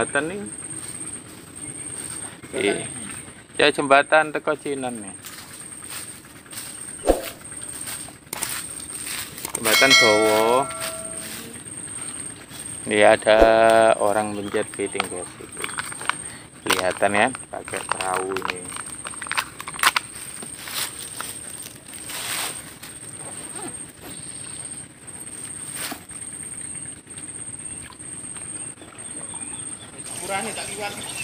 jembatan nih iya. Ya jembatan teko Cinan nih jembatan Bowo ini ada orang menjat feeding guys. Kelihatan ya pakai perahu ini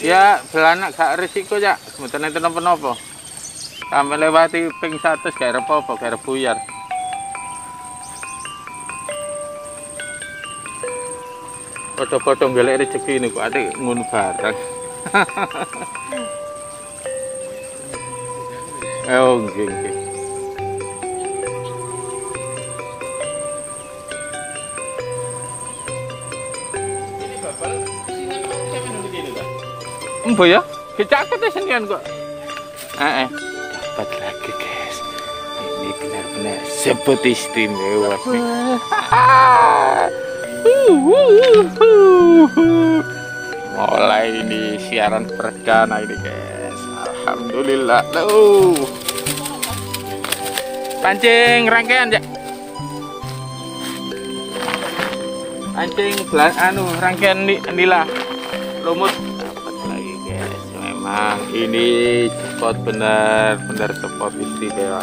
Ya, belanak gak risiko ya. Sebenarnya itu nopo-nopo. Kami lewati ping satu kayak apa-apa, kayak buyar. Foto-foto ngelek rezeki ini kok ada ngun barang. oh, nggih nggih. Embo ya? Kecaket ya senian kok. Eh, eh. Dapat lagi guys. Ini benar-benar sebut istimewa. Mulai ini siaran perdana ini guys. Alhamdulillah. Tuh. Pancing rangkaian ya. Pancing belan anu rangkaian ni nila lumut. Memang ini spot benar-benar spot istimewa.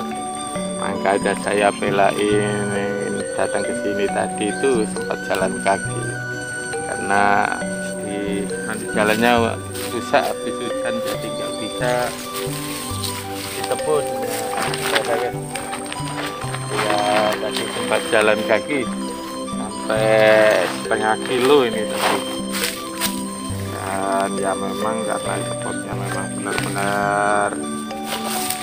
Makanya saya belain datang ke sini tadi itu sempat jalan kaki. Karena di jalannya susah habis hujan jadi nggak bisa ditebus nah, ya tadi sempat jalan kaki sampai setengah kilo ini tadi dan ya memang karena spotnya memang benar-benar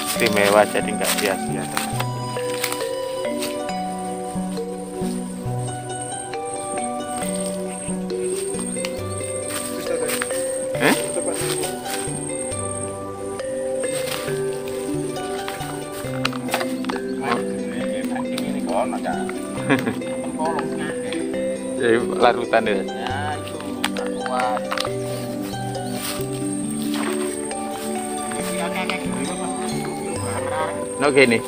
istimewa jadi nggak sia-sia Eh? Jadi larutan ya. No gini.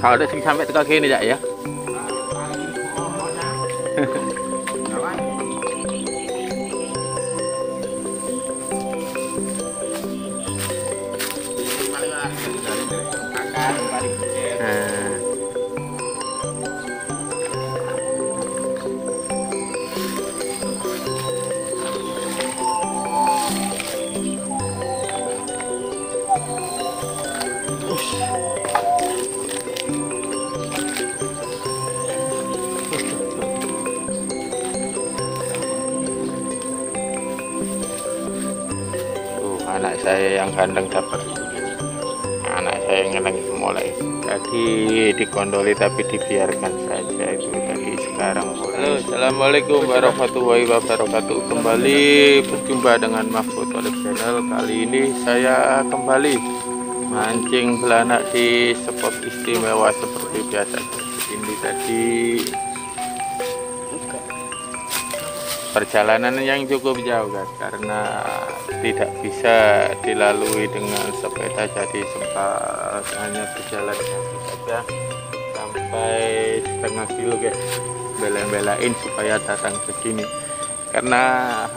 Kalau udah sing sampai teka gini ya saya yang gandeng dapat. Anak saya yang gandeng mulai. Tadi dikondoli tapi dibiarkan saja itu tadi sekarang. Mulai halo assalamualaikum warahmatullahi wabarakatuh. Kembali berjumpa dengan Mahfud Oleh Channel. Kali ini saya kembali mancing belanak di spot istimewa seperti biasa. Ini tadi perjalanan yang cukup jauh guys karena tidak bisa dilalui dengan sepeda jadi sempat hanya berjalan kaki saja sampai setengah kilo guys bela-belain supaya datang ke sini. Karena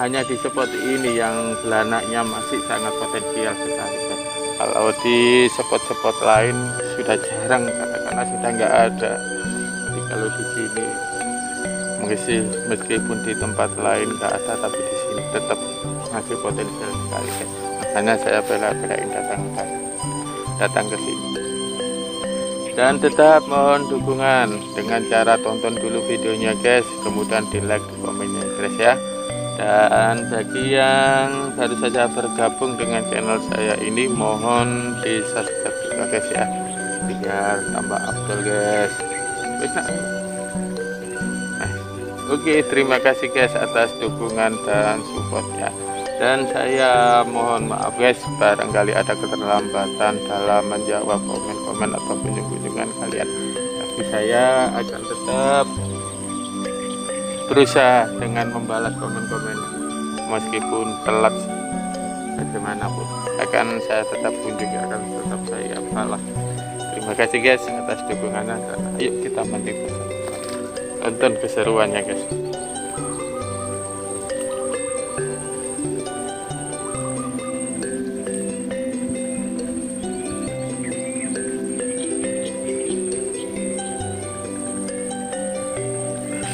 hanya di spot ini yang belanaknya masih sangat potensial sekali guys kalau di spot-spot lain sudah jarang katakanlah sudah nggak ada. Jadi kalau di sini mengisi meskipun di tempat lain nggak ada tapi di sini tetap masih potensial sekali. Guys makanya saya bela-belain datang datang ke sini. Dan tetap mohon dukungan dengan cara tonton dulu videonya guys. Kemudian di like di komennya guys ya. Dan bagi yang baru saja bergabung dengan channel saya ini mohon di subscribe juga guys ya. Biar tambah update guys. Bisa. Oke, terima kasih guys atas dukungan dan supportnya. Dan saya mohon maaf guys, barangkali ada keterlambatan dalam menjawab komen-komen atau kunjung-kunjungan kalian. Tapi saya akan tetap berusaha dengan membalas komen-komen meskipun telat bagaimanapun akan saya tetap kunjungi akan tetap saya balas terima kasih guys atas dukungannya ayo kita mandi tonton keseruannya guys.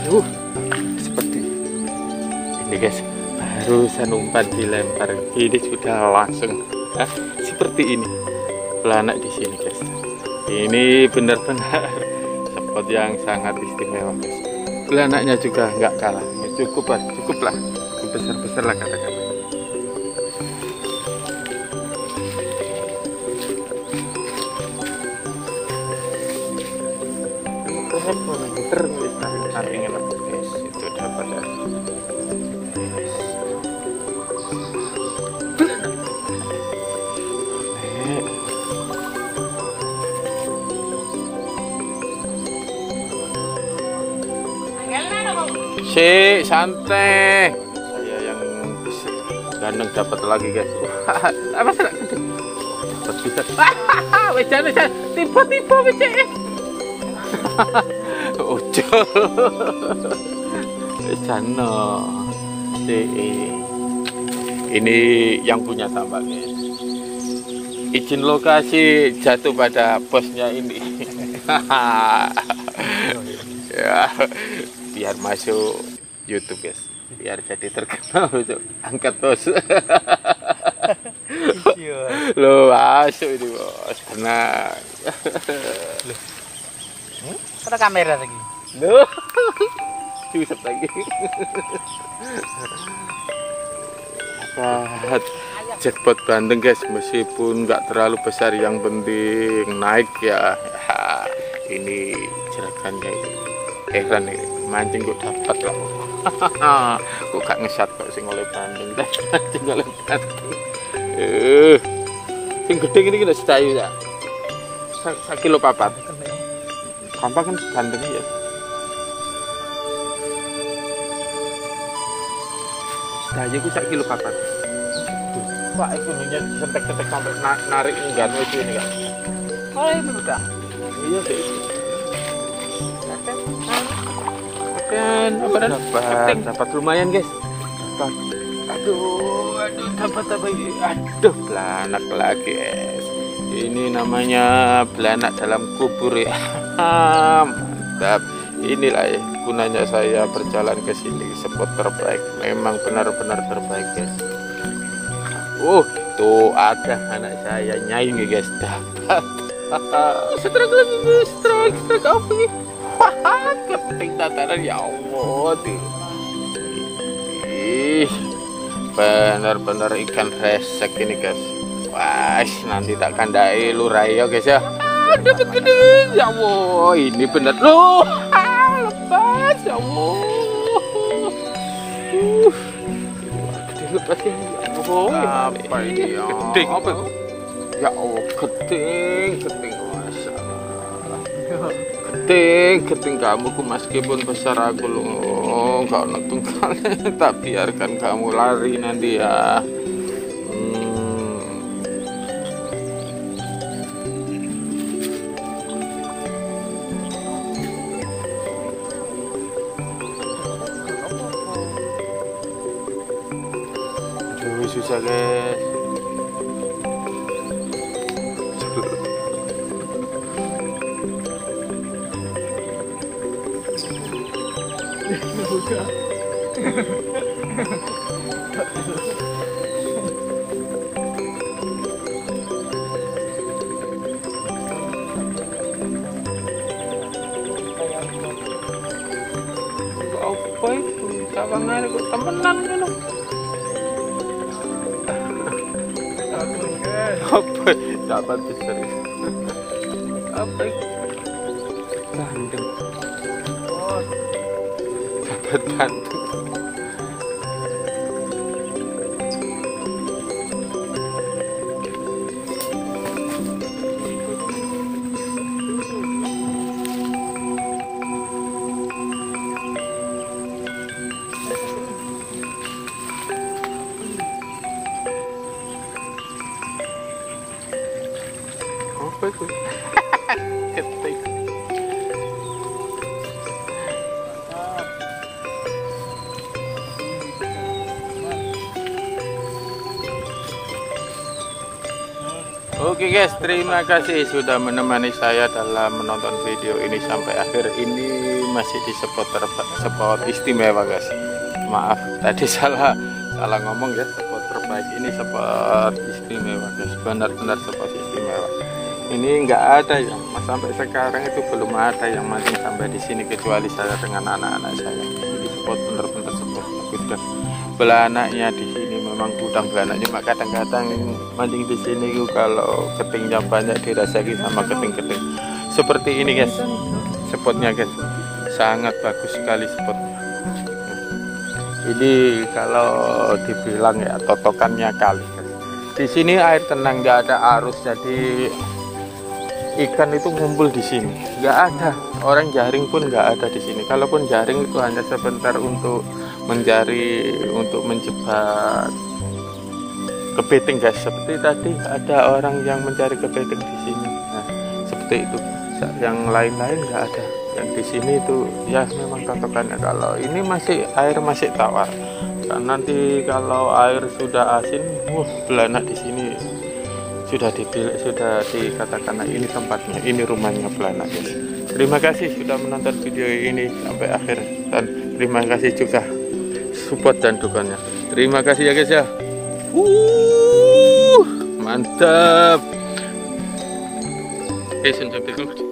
Uh, seperti ini guys barusan umpan dilempar. Ini sudah langsung. Hah? seperti ini. Belanak di sini guys. Ini benar-benar spot yang sangat istimewa guys belanaknya juga nggak kalah. Ya, cukup lah cukup lah. Besar-besar lah kata-kata Si santai. Saya yang gandeng dapat lagi guys. Apa sih? Dapat bisa. Wejan wejan tiba-tiba wejan. Ojo. Wejan no. Si ini yang punya tambak guys. Izin lokasi jatuh pada bosnya ini. ya biar masuk YouTube guys. Biar jadi terkenal besok angkat bos. Lo masuk ini bos. Tenang. Hmm? ada kamera lagi. Lo susah lagi. Dapat jackpot bandeng guys. Meskipun nggak terlalu besar yang penting naik ya, ini jerakannya ini heran nih mancing kok dapat kok. Kok gak ngesat kok sing oleh banding. Mancing oleh banding. Eh sing gede ini kita sedayu ya Sa kilo papat. Gampang kan bandeng ya. Sedayu ku sak kilo papat. Pak, itu nya sentek-sentek sampai narik enggak itu ini kan. Oh, ini udah. Iya, sih kan apa dapat. Dapat lumayan guys. Dapat. Aduh aduh dapat apa ini aduh belanak lagi guys. Ini namanya belanak dalam kubur ya. Mantap. Inilah ya gunanya saya berjalan ke sini. Spot terbaik. Memang benar-benar terbaik guys. Uh tuh ada anak saya nyanyi guys. Dapat. Strike lagi strike strike apa nih kepiting tataran ya Allah ih bener-bener ikan resek ini guys. Wah nanti tak kandai lurai ya guys ya. Dapat gede ya Allah. Ini bener. Loh lepas ya Allah. Uh, gede lepas ya Allah. Apa ini ya? Gede apa ya Allah gede gede keting keting kamu ku meskipun besar aku lo kau nonton kali tak biarkan kamu lari nanti ya. Hmm. Aduh, susah guys sawangan kok temenan ngono apa? Dapat besar apa? Bandeng. Oh Oke okay guys, terima kasih sudah menemani saya dalam menonton video ini sampai akhir. Ini masih di spot spot istimewa guys. Maaf tadi salah salah ngomong ya. Spot terbaik ini spot istimewa guys. Benar-benar spot ini enggak ada ya, mas. Sampai sekarang itu belum ada yang mancing sampai di sini kecuali saya dengan anak-anak saya. Spot benar-benar spot bagus guys. Belanaknya di sini memang gudang belanak cuma kadang-kadang mancing di sini kalau ketingnya banyak dirasaki sama keting-keting. Seperti ini guys. Spotnya guys. Sangat bagus sekali spotnya ini kalau dibilang ya totokannya kali di sini air tenang nggak ada arus. Jadi ikan itu ngumpul di sini. Nggak ada. Orang jaring pun nggak ada di sini. Kalaupun jaring itu hanya sebentar untuk mencari untuk menjebak kepiting guys seperti tadi ada orang yang mencari kepiting di sini. Nah seperti itu. Yang lain-lain nggak ada. Yang di sini itu ya memang totokannya kalau ini masih air masih tawar. Dan nanti kalau air sudah asin wah belanak sudah dipilih sudah dikatakan nah, ini tempatnya ini rumahnya belanak guys. Terima kasih sudah menonton video ini sampai akhir. Dan terima kasih juga support dan dukungannya. Terima kasih ya guys ya. Uh, mantap. Oke, sampai